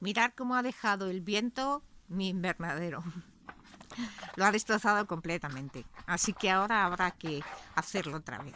Mirad cómo ha dejado el viento mi invernadero. Lo ha destrozado completamente. Así que ahora habrá que hacerlo otra vez.